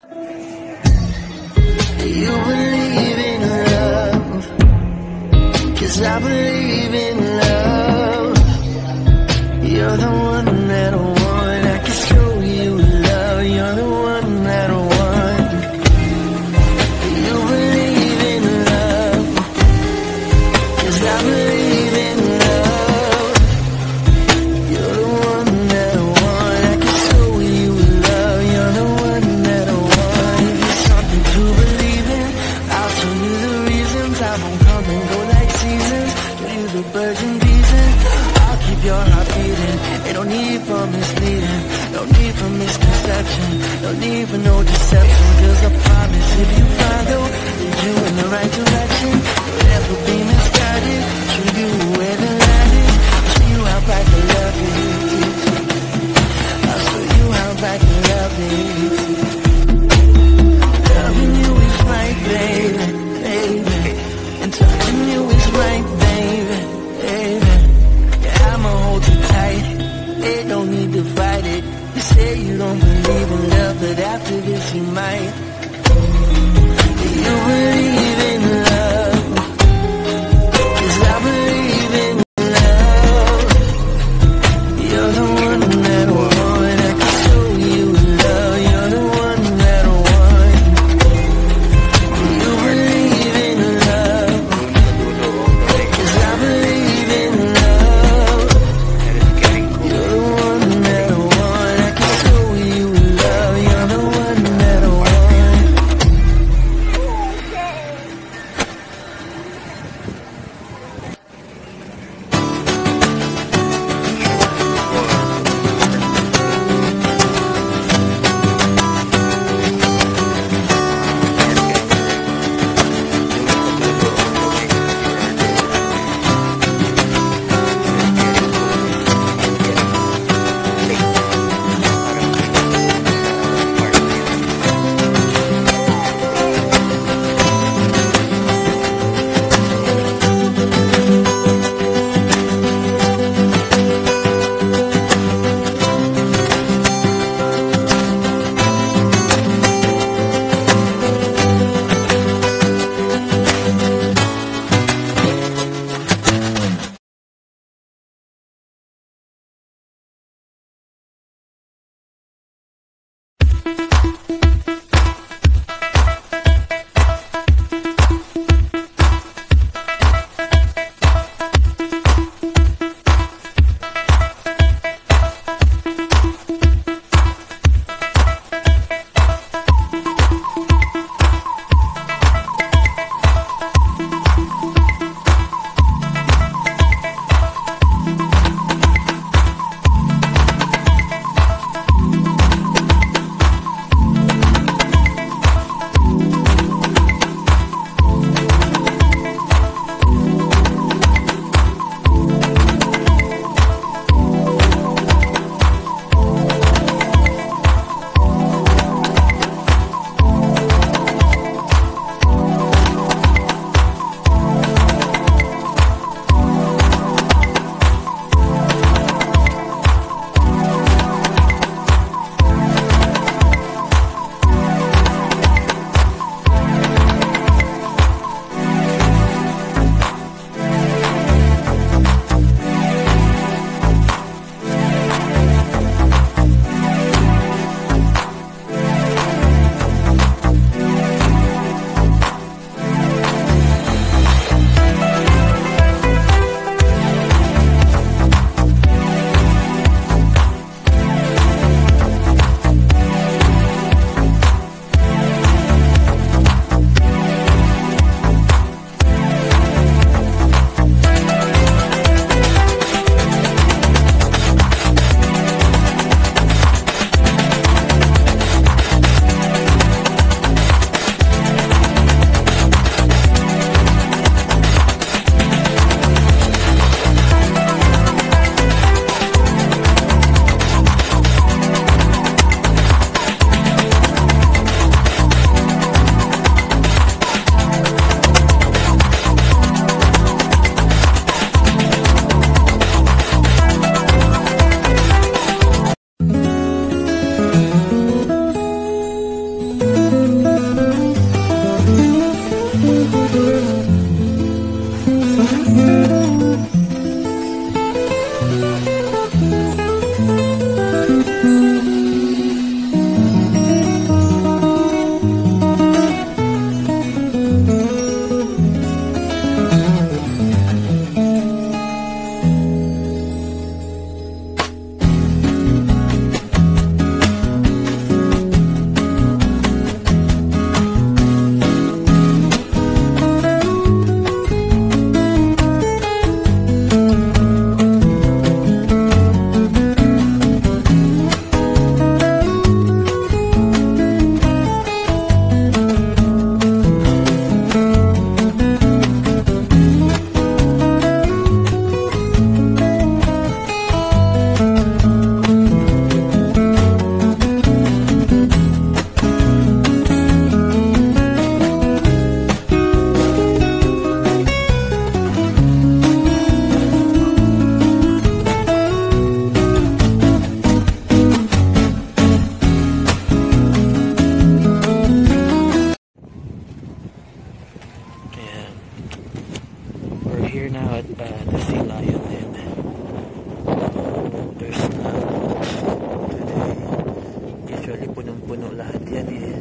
You believe in love, cause I believe in love. You're the one. you're not beating. Ain't no need for misleading. No need for misconception. No need for no deception. Cause I promise if you follow Lead you in the right direction. You'll never be misguided. Show you where the light is show you how bright the love is. I'll show you how bright the love is. we're here now at uh, the Sea Lion Inn. There's na today. Usually punong-puno lahat yan eh.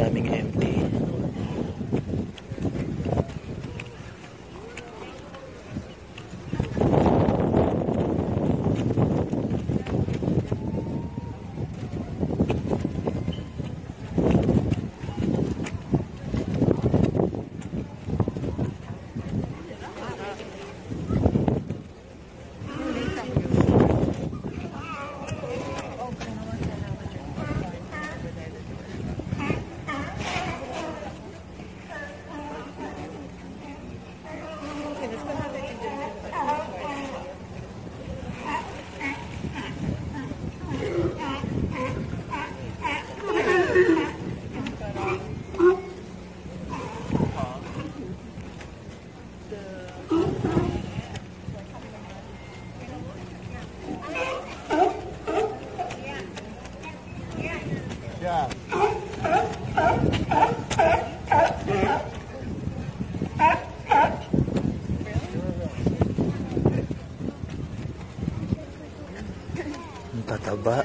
Daming empty. Tataba.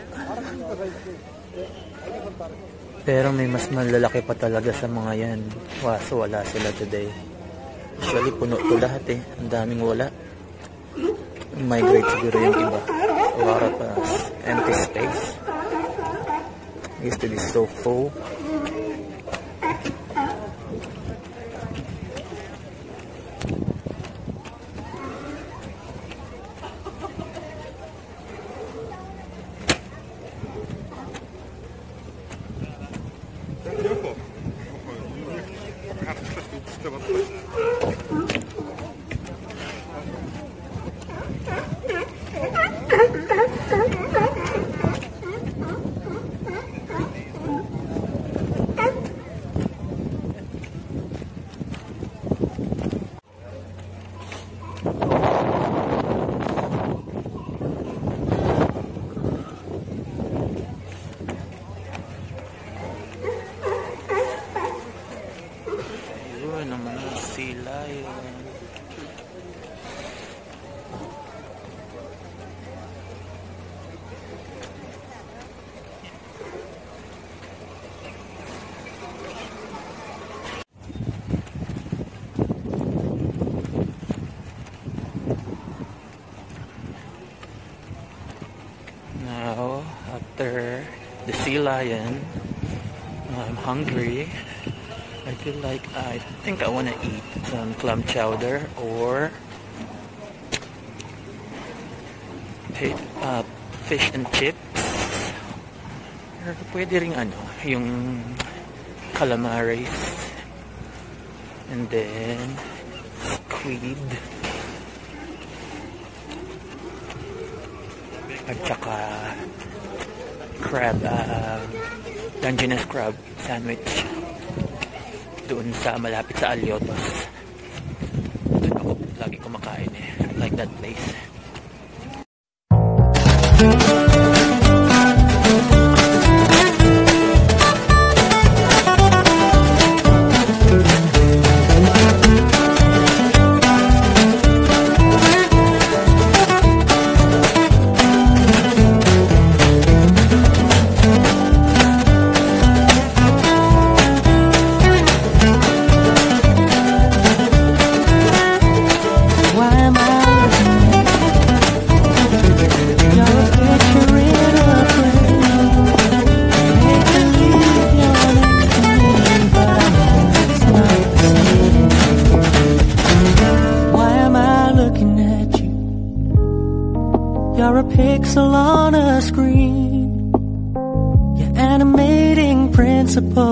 Pero may mas malalaki pa talaga sa mga yan. Waso wala sila today. Usually puno to lahat eh. Ang daming wala. Migrate siguro yung iba. A lot of uh, empty space. Used to be so full. Lion, I'm hungry. I feel like I think I want to eat some clam chowder or uh, fish and chips. Or pwede ring ano, yung calamares. And then squid. At saka crab, uh, Dungeness crab sandwich doon sa malapit sa Alyotos.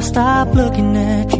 Stop looking at you.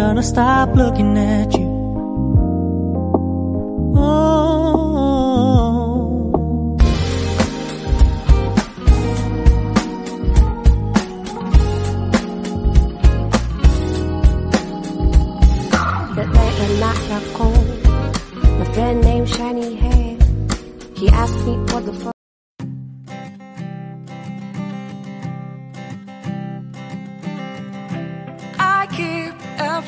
Gonna stop looking at you.